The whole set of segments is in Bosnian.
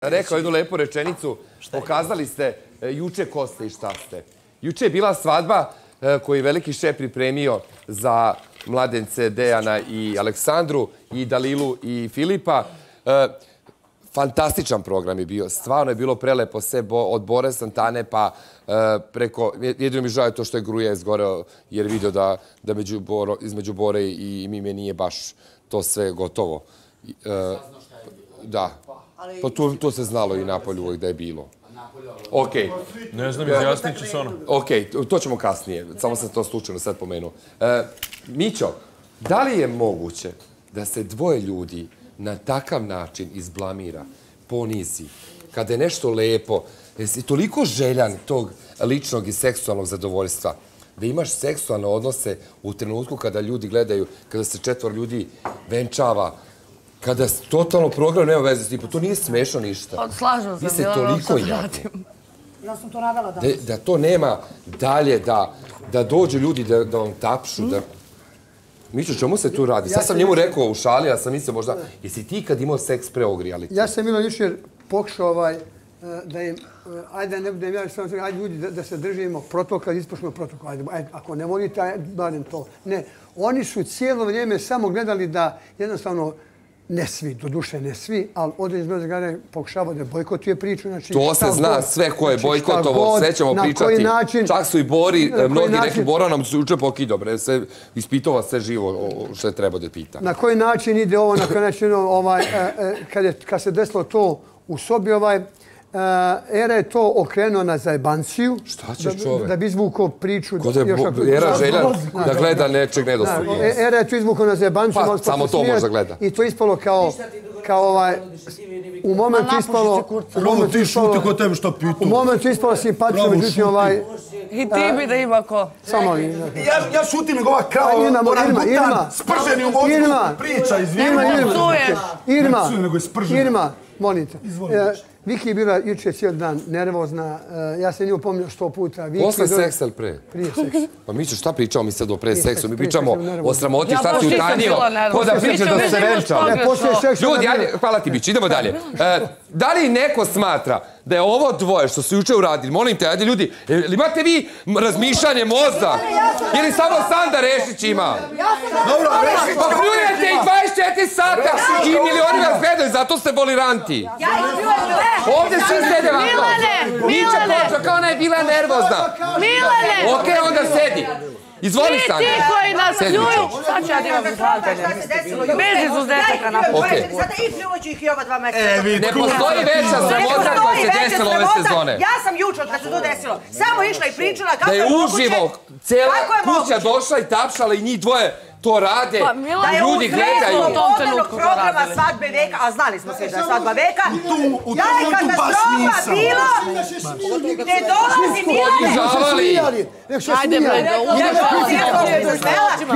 rekao jednu lepu rečenicu. Pokazali ste e, juče ko ste i šta ste. Juče je bila svadba e, koju je veliki šef pripremio za mladence Dejana i Aleksandru i Dalilu i Filipa. E, fantastičan program je bio. Stvarno je bilo prelepo sve od Bore Santane pa preko... Jedino mi žao je to što je Gruja izgoreo jer je vidio da između Bore i Mime nije baš to sve gotovo. Da. Pa to se znalo i Napolju uvijek da je bilo. Ok. Ne znam, izjasnit ću se ono. Ok, to ćemo kasnije. Samo sam to slučajno sad pomenuo. E, Mićo, da li je moguće da se dvoje ljudi na takav način izblamira, ponizi, kada je nešto lepo, jesi toliko željan tog ličnog i seksualnog zadovoljstva, da imaš seksualne odnose u trenutku kada ljudi gledaju, kada se četvor ljudi venčava, kada je totalno program nema veze s tim, to nije smešno ništa. Pa, slažem se, Vi ste toliko. Ja sam to navela danas. Da to nema dalje, da dođu ljudi da vam tapšu, da... Miću, čemu se tu radi? Sad sam njemu rekao u šali, a sam mislio možda, jesi ti kad imao seks pre ovog reality? Ja sam imao jučer pokušao ovaj, eh, da im, eh, ajde ne budem ja, sam ajde ljudi da se držimo protoka, ispošimo protoka, ajde, ako ne volite, ajde, barem to. Ne, oni su cijelo vrijeme samo gledali da jednostavno ne svi, do duše ne svi, ali određen zbroj zagara pokušava da bojkotuje priču. Znači, to se zna sve ko je znači, bojkotovo, sve ćemo pričati. Način, Čak su i Bori, mnogi način, rekli, Bora nam se uče pokido, bre, se ispitova sve živo što je treba da pita. Na koji način ide ovo, na koji način ovaj, e, e, kad, je, kad se desilo to u sobi, ovaj, Era je to okrenuo na zajebanciju. Šta ćeš čovek? Da bi izvukao priču. Kod je Era željan da gleda nečeg nedostupno. Era je to izvukao na zajebanciju. Pa, samo to možda gleda. I to ispalo kao... Kao ovaj... U momentu ispalo... Momentu ti šuti ko tebe što pitu. U momentu ispalo simpatično, međutim ovaj... I ti bi da ima ko. Samo li. Ja šutim nego ova krava, onaj butan, sprženi u mozgu, priča, izvijemo. Irma, Irma, Irma, molite. Izvolite. Viki je bila juče cijel dan nervozna. Eh, ja se nju pomnio sto puta. Viki Posle seksa ili pre? Prije seksa. Pa mi šta pričamo mi sad o pre seksu? Mi pričamo o sramoti, šta ti utanio. Ko da priča da se venča. Ljudi, hvala ti bić, idemo dalje. Eh, da li neko smatra da je ovo dvoje što su juče uradili, molim te, ajde ljudi, imate vi razmišljanje mozda? Ili samo Sanda Rešić ima? Dobro, Rešić. Pa pljujete i 24 sata i milioni vas gledaju, zato ste pljujem Ovdje svi sede ovako. Milane, Milane. Niče počeo kao ona je bila nervozna. Milane. Okej, onda sedi. Izvoli Sanja. Ti koji nas ljuju. Sad ću ja da imam izlaganje. Bez izuzetaka na počet. Sada i pljuvaću ih i ova dva meseca. Ne postoji veća sramota koja se desila ove sezone. Ja sam juče od kad se to desilo. Samo išla i pričala kako je moguće. Da je uživo. Cijela kuća došla i tapšala i njih dvoje to rade, pa, da ljudi gledaju. Da je u modernog programa svadbe veka, a znali smo sve da je svadba veka, u ja je katastrofa bilo, ne dolazi Milane. Ajde, bre, da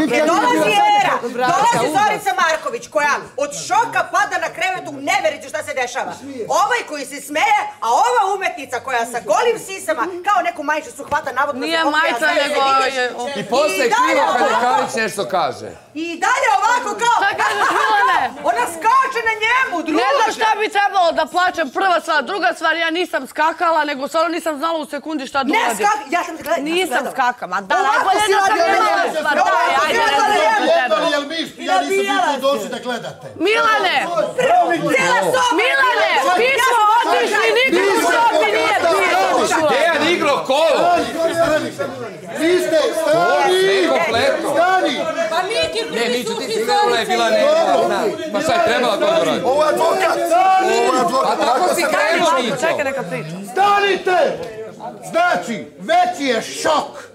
Ne dolazi Era, dolazi Zorica Marković, koja od šoka pada na krevetu, ne verite šta se dešava. Ovaj koji se smeje, a ova umetnica koja sa golim sisama, kao neku majicu su hvata navodno... Nije majica, nego je... I posle krivo kada Kalić nešto kaže. I dalje ovako kao... Šta kažeš, Milane? Ona skače na njemu, druže. Ne znam šta bi trebalo da plaćam prva stvar. Druga stvar, ja nisam skakala, nego stvarno nisam znala u sekundi šta da uradim. Ne skakala, ja sam gledala. Nisam skakala, ma da, najbolje da sam imala stvar. Daj, ajde, razumem. Jel mi, ja nisam nikad došli da gledate. Milane! Milane! Mi smo otišli, niko u sobi nije bio. Dejan igro kolo! Vi ste stani! Stani! Pa Miki, Ne, Miću, ti si igrala je bila. Ma šta je trebala to da radi? Ovo je advokat! Ovo je advokat! A tako si krenuo, Mićo! Čekaj neka priča. Stanite! Znači, veći je šok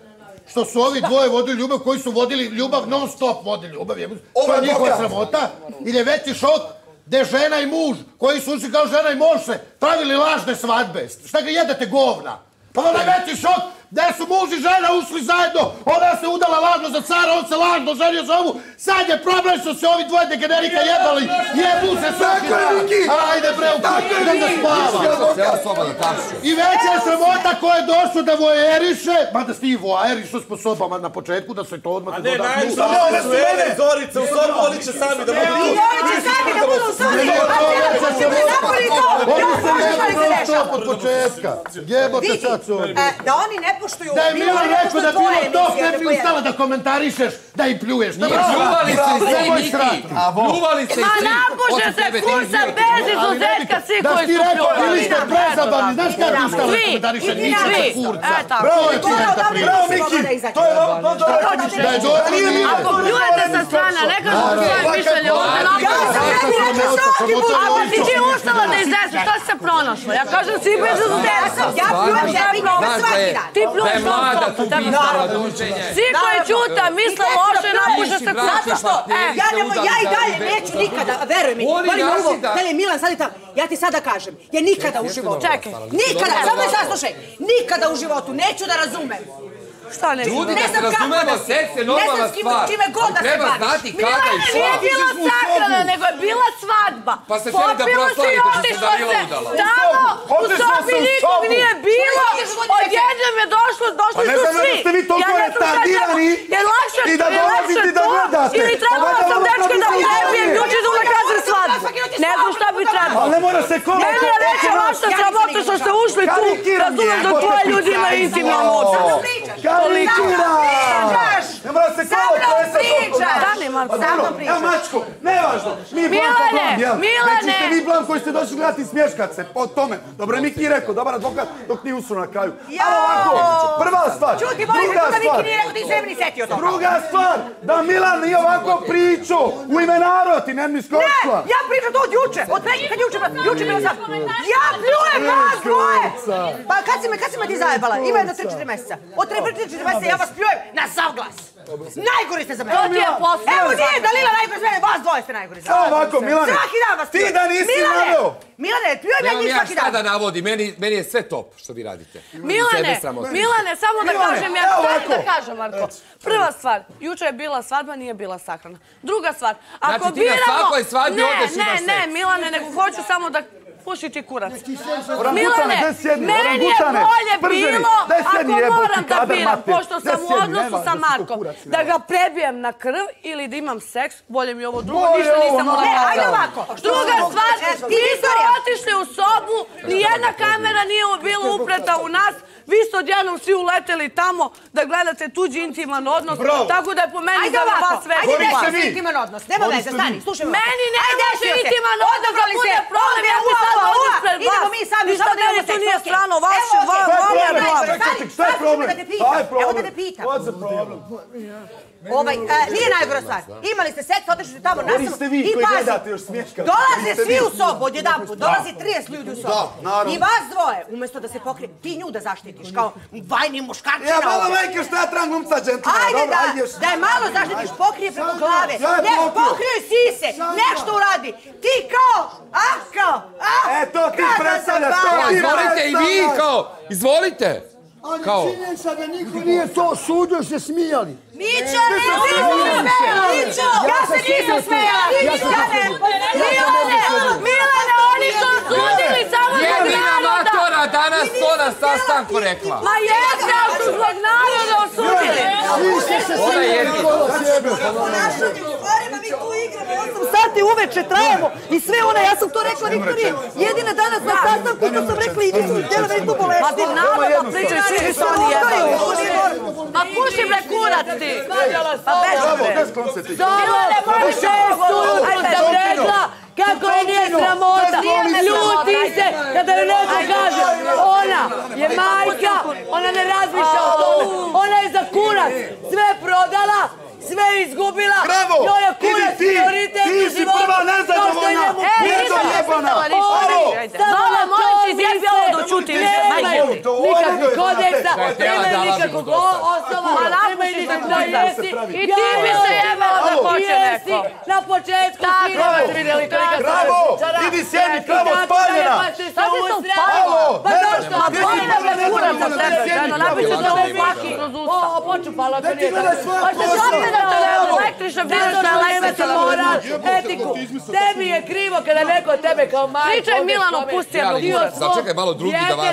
što su ovi dvoje vodili ljubav koji su vodili ljubav, non stop vodili ljubav. Ovo je njihova sramota. Ili je veći šok gde žena i muž, koji su uči kao žena i muž se, pravili lažne svadbe. Šta ga jedete govna? Pa onaj veći šok gde su muž i žena ušli zajedno, ona se udala lažno za cara, on se lažno ženio za ovu, sad je problem što se ovi dvoje degenerika jebali, jebu se svaki dan. Ajde bre, u idem da spavam. Tapšu. I veća je sramota ko je došao da vojeriše, mada si ti vojer, išao s posobama na početku, da se to odmah Ne, doda. najviše one su ene Zorice, u sobu oni će sami da budu. Oni će sami da budu u sobi. Napoli to. Oni se ne što se to dešava. od početka. Jebote Vidi, sad e, da oni ne poštuju Da je Milan rekao da bilo to ne bi ustala da komentarišeš, da i pljuješ. Nemoj Pljuvali ste i svi, Nemoj Miki. srati. Pljuvali ste i Ma Osim se ti kursa bez izuzetka svi Da koji ti su rekao, pljuvali. bili ste prezabavni, znaš bi ustala da Svi, komentariše i ničega svi. kurca. E. Bravo je priča. Bravo, Miki, da to je vam, to je dobro. Da je dobro nije bilo. Ako pljujete sa strane, ne kažete svoje mišljenje ovdje Ja napuše. sam tebi rekao što ti budu. Ako ti ti ustala da izneseš, šta si se pronašla? Ja kažem svi bez izuzetka. Ja pljujem tebi da svaki dan. Ti da je pljuješ mlada tu pitala duženje. Svi koji čuta misle loše, napuše se kursa. Zato što e, ja, ja i dalje neću nikada, veruj mi, Oni volim naši ovo, da- Tele Milan, sad je tamo, ja ti sada kažem, ja nikada u životu, Čekaj. nikada, samo me saslušaj, nikada u životu neću da razumem. Šta ne? Ljudi, Ne da se znam kako razumemo, da si. seks je Ne normalna znam s kim- stvar. čime god da se Treba baviš. znati kada i šta. nije bila sahrana, nego je bila svadba. Pa ste htjeli da se i proslavite što se Danila se. udala. Tamo, u se sobi nikog nije bilo. Odjednom je došlo, Pa došli ne su znam svi. da ste vi toliko Ja ne znam šta retardirani treba- Jer lakše, i da dolazite da gledate. Ili trebala Pa da sam vam dečke da prebijem, izjave. juče idu na kazan svadbu. Ne znam šta bi trebalo. Ali ne mora se kola. Meni je veća vaša sramota što ste ušli tu. Razumem da tvoje ljudi imaju pričaj, intimno no. odnos. Ne mora se kola, to je sad pričaš. Stani, Marko. Pa dobro, evo mačko, nevažno. Mi blam Milane, po blam, jel? Milane. Nećete vi blam koji ste došli gledati smješkat se po tome. Dobro je Miki rekao, dobar advokat, dok nije usro na kraju. Ali ovako, prva stvar, Čuti, boli me druga to da Miki stvar. nije rekao, ti se mi setio toga. Druga stvar, da Milan nije ovako pričao u ime naroda, ti ne mi Ne, skočila. ja pričam to od juče, od neki kad juče, juče bilo sad. Ja pljujem vas dvoje! Pa kad si me, kad si me ti zajebala? Ima jedno 3-4 mjeseca. Od 3-4 mjeseca ja vas pljujem na sav glas. Najgori ste za mene. To ti je posao. Evo nije Dalila najgori za mene, vas dvoje ste najgori za mene. ovako, Milane, Svaki dan vas ti da nisi Milane, naveo. Milane, pljujem ja Nemam njih ja svaki šta da dan. navodi, meni, meni je sve top što vi radite. Milane. Milane, samo da kažem, ja šta da kažem, Marko. Prva stvar, juče je bila svadba, nije bila sahrana. Druga stvar, ako Znači, ti na biramo... svakoj svadbi ne, odeš i ne, imaš ne, seks. Milane, nego hoću samo da puši ti kurac. Milane, meni je bolje bilo, ako moram da biram, pošto sam u odnosu sa Markom, da ga prebijem na krv ili da imam seks, bolje mi ovo drugo, ništa nisam no. uradila. Ne, ajde ovako. Druga stvar, ti istorija. otišli u sobu, nijedna kamera nije bila upreta u nas, vi ste odjednom svi uleteli tamo da gledate tuđi intiman odnos, Bravo. tako da je po meni Ajde za ovako, vas sve ajde se se vi. intiman odnos. Nema veze, stani, slušaj me. Meni ne Ajde, može intiman odnos da Odabrali bude se. problem, Ovdje ja bi ua, sad ua, ovdje ua. ispred Idemo vas. mi sami, Ništa samo da meni imamo to seks, nije strano, vaše, Evo, va- okej. vam je Problem, problem. čekaj, čekaj, šta je Sad ću problem? da te pitam. Šta je problem? Evo da te pitam. What's the problem? Ovaj, e, nije najgora stvar. Imali ste seks, otišli ste tamo nasamo. ste vi I koji gledate još smješka. Dolaze svi vi. u sobu odjedan put. Dolazi 30 ljudi u sobu. Da, naravno. I vas dvoje, umjesto da se pokrije, ti nju da zaštitiš kao vajni muškarčina. Ja, malo majke, šta ja trebam glumca džentlmena? Ajde da, da je malo zaštitiš, pokrije preko glave. Ne, pokrio sise, nešto uradi. Ti kao, a, kao, a. E, to ti predstavljaš, to ti Izvolite i vi kao, izvolite. Ali činjenica da niko nije to sudio se smijali. Mićo, nisam se smejala, Mićo! Ja se nisam smejala! Ja sam Ja ne, Milane, Milane, oni su sudili samo zbog Jedina naroda. matora danas to na sastanku rekla. Ma jeste, ali su zbog naroda osudili. Svi ste se Ona je smijali jedina. kolo sebe. ponašanjem stvarima mi tu igramo 8 sati uveče trajemo i sve ona, ja sam to rekla Viktoriji, jedina danas na sastanku to sam rekla i nisu htjela meni tu Ma bolesti. ti naroda pričaju svi što oni puši bre kurac ti. Pa beži Bravo, bre. gde sklon se ti? Milane, moraš U šestu ujutru sam rekla kako je nije sramota. Ljuti se kada joj neko kaže ona je majka, ona ne razmišlja o tome. Ona je za kurac sve prodala, sve izgubila. Bravo! Njoj je kurac ti! prioritet Ti u si životu. prva nezadovoljna! Kao što je njemu E, Ne nisam to se jebana! pitala ništa. Ovo! Ajde. Samo Zola, na molim to ti, izjebi misle. ovo da čuti više. Nemaju Ajde. To ovo nikakvih Da je da lažemo nikakvog dosta. osnova, napuši se nikakvog kuda. jesi. I ti bi se jebala da hoće neko. na početku svi bravo, vidjeli to nikad Bravo! Idi sjedi, I kravo spaljena! da je, pa se Sad se usrali. upalila. Pa zašto? Ma Pojena me kurac se ovo kroz usta. O, počupala, nije tako. Pa se opet da te što moral, etiku. Tebi je krivo kada neko tebe kao majku... Pričaj, Milano, pusti jednog Ti o kuraca. svom Sačekaj malo drugi da vas.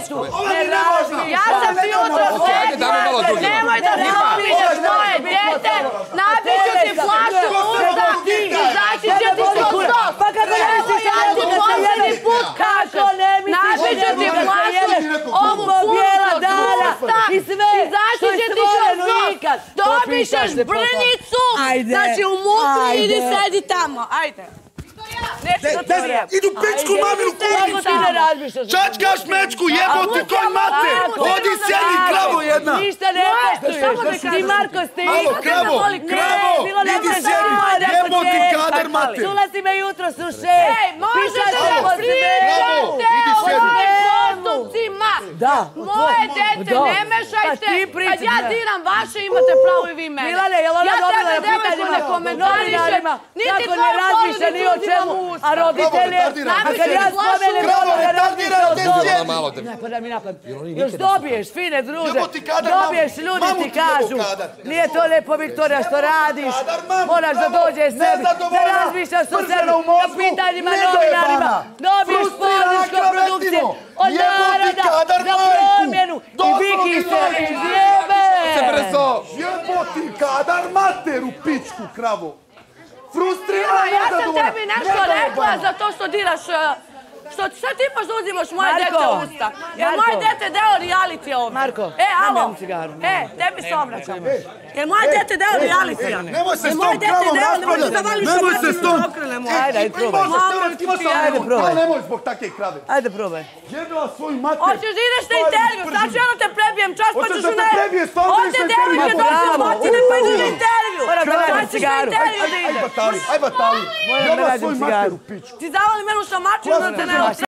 Ja sam ti jutro drugi. Nemoj da ne opišeš moje dete, napišu ti flašu usta, izaći će ti kroz nos. Pa kako ne misliš da Ja ne ti mogu da se poslednji jebe? put Kako kažem, ne misliš da napišu ne ti mogu da se flašu, jebe? ovu Zbog punu bijela kroz dana usta, i sve izaći što je će ti kroz stvoreno nos. ikad. Tome. brnicu, Ajde. znači u mukli idi Ajde. sedi tamo, ajde. Da te. Idu pičku maminu razmišljaš? Čačkaš mečku, jebote, koji mate! Odi sjedi, kravo jedna! Ništa ne poštuješ. da Ti. Marko ste Alo, isti. kravo, kravo, idi sjedi, da jebote, ćeš. kadar mater. Čula si me jutro su šest. Ej, možete da pričate idi o sjedi. mojim postupcima. Da. Moje dete Da. ne Pa mešajte. Kad ja da. diram vaše, imate pravo i vi mene. Milane, jel ona ja dobila na pitanjima ne novinarima niti ne tvoju razmišlja ni o čemu, a roditelje, a kad ja spomenem flašu. ono ne razmišlja o retardirano, tome. Ona malo te... Ne, pa da mi napad. Još dobiješ, fine druže. Dobiješ, ljudi ti kažu. Nije to lepo, Viktorija, što radiš. Moraš da bravo. dođeš sebi. Da Nezadovoljna, razmišljaš o sebi. Na pitanjima novinarima. Dobiješ podršku produkcije. Od Jebo naroda za promjenu. I Viki ti se izjebe. Se! Jeboti kadar materu, pičku kravo! Frustrirana, Mila, ja sam tebi nešto rekla za to što diraš uh, što šta ti imaš da uzimaš moje Marko, dete u usta? Jer moje dete deo reality ovdje. Marko, e, alo. jednu cigaru. E, tebi se obraćam. Jer moje dete deo reality. Nemoj se s tom kravom da raspravljati! Nemoj se s tom! Ajde, ajde, probaj. Ajde, probaj. Ali nemoj zbog takve krave. Ajde, probaj. Jebila svoju mater. Hoćeš da ideš na intervju, sad ću da te prebijem čas pa Hoćeš ćeš da u te ne... prebije, stvarno Ovdje ideš na devojke intervju. dođu Bravo. batine pa idu na intervju. Moram da na cigaru. da Aj batali, aj batali. Moram da svoju cigaru. Ti zavali menu šamačinu da te ne.